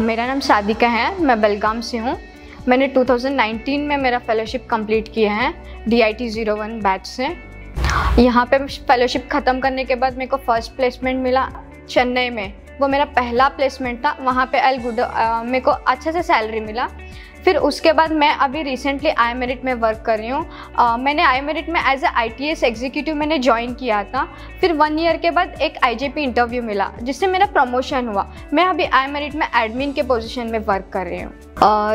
मेरा नाम सादिका है, मैं बेलगाम से हूँ। मैंने 2019 में मेरा फेलोशिप कंप्लीट किया है D I T zero one batch से। यहाँ पे फेलोशिप ख़त्म करने के बाद मेरे को फ़र्स्ट प्लेसमेंट मिला चेन्नई में। वो मेरा पहला प्लेसमेंट था, वहाँ पे एल गुड मेरे को अच्छे से सैलरी मिला। फिर उसके बाद मैं अभी रिसेंटली आई मेरिट में वर्क कर रही हूँ। मैंने आई मेरिट में as a I T S executive मैंने ज्वाइन किया था। फिर वन ईयर के बाद एक आई जे पी इंटरव्यू मिला, जिससे मेरा प्रमोशन हुआ। मैं अभी आई मेरिट में एडमिन के पोजिशन में वर्क कर रही हूँ।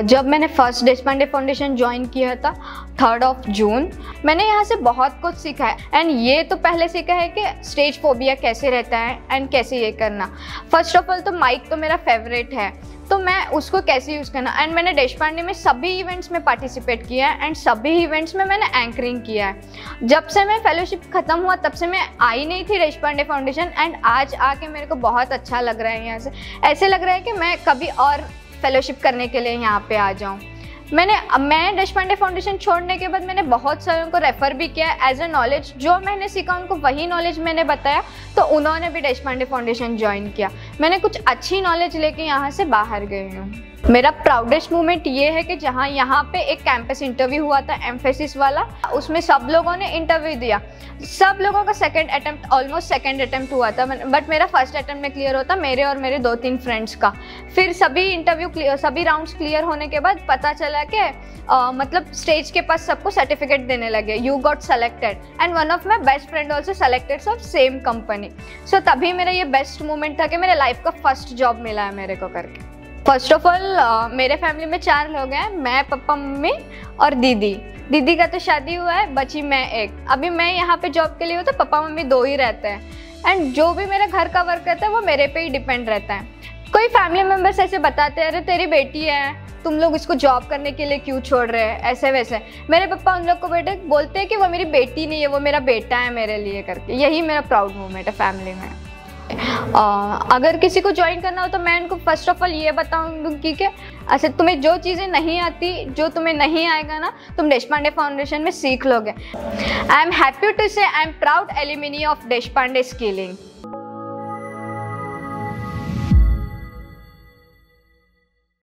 जब मैंने फ़र्स्ट देशपांडे फाउंडेशन ज्वाइन किया था थर्ड ऑफ़ जून मैंने यहाँ से बहुत कुछ सीखा है। एंड ये तो पहले सीखा है कि स्टेज फोबिया कैसे रहता है एंड कैसे ये करना। फ़र्स्ट ऑफ़ ऑल तो माइक तो मेरा फेवरेट है। तो मैं उसको कैसे यूज़ करना? एंड मैंने देश पांडे में सभी इवेंट्स में पार्टिसिपेट किया है एंड सभी इवेंट्स में मैंने एंकरिंग किया है। जब से मैं फेलोशिप ख़त्म हुआ, तब से मैं आई नहीं थी देश पांडे फाउंडेशन एंड आज आके मेरे को बहुत अच्छा लग रहा है यहाँ से। ऐसे लग रहा है कि मैं कभी और फेलोशिप करने के लिए यहाँ पर आ जाऊँ। मैंने, मैं देश पांडे फाउंडेशन छोड़ने के बाद मैंने बहुत सारों को रेफ़र भी किया एज ए नॉलेज जो मैंने सीखा, उनको वही नॉलेज मैंने बताया तो उन्होंने भी देश पांडे फाउंडेशन ज्वाइन किया। मैंने कुछ अच्छी नॉलेज लेके यहाँ से बाहर गई हूँ। मेरा प्राउडेस्ट मोमेंट ये है कि जहाँ यहाँ पे एक कैंपस इंटरव्यू हुआ था एम्फेसिस वाला। उसमें सब लोगों ने इंटरव्यू दिया। सब लोगों का second attempt almost second attempt हुआ था। बट मेरा फ़र्स्ट अटेम्प्ट में क्लियर होता मेरे और मेरे दो तीन फ्रेंड्स का। फिर सभी इंटरव्यू सभी राउंड्स क्लियर होने के बाद पता चला कि मतलब स्टेज के पास सबको सर्टिफिकेट देने लगे। You got selected and one of my best friend also selected of same company so तभी मेरा ये बेस्ट मोमेंट था कि मेरे लाइफ का फ़र्स्ट जॉब मिला है मेरे को करके। फ़र्स्ट ऑफ़ ऑल मेरे फैमिली में चार लोग हैं, मैं पापा मम्मी और दीदी। दीदी का तो शादी हुआ है, बची मैं एक। अभी मैं यहाँ पे जॉब के लिए हूँ तो पापा मम्मी दो ही रहते हैं। एंड जो भी मेरे घर का वर्क रहता है, वो मेरे पे ही डिपेंड रहता है। कोई फैमिली मेंबर्स ऐसे बताते हैं, अरे, तेरी बेटी है, तुम लोग इसको जॉब करने के लिए क्यों छोड़ रहे हैं? ऐसे वैसे। मेरे पापा उन लोग को बेटे बोलते हैं कि वो मेरी बेटी नहीं है, वो मेरा बेटा है मेरे लिए करके। यही मेरा प्राउड मोमेंट है फैमिली में। अगर किसी को ज्वाइन करना हो तो मैं उनको फ़र्स्ट ऑफ़ ऑल ये बताऊँगी कि अच्छा तुम्हें जो चीज़ें नहीं आती, जो तुम्हें नहीं आएगा ना, तुम देश पांडे फाउंडेशन में सीख लोगे। आई am happy to say I am proud alumni of Deshpande skilling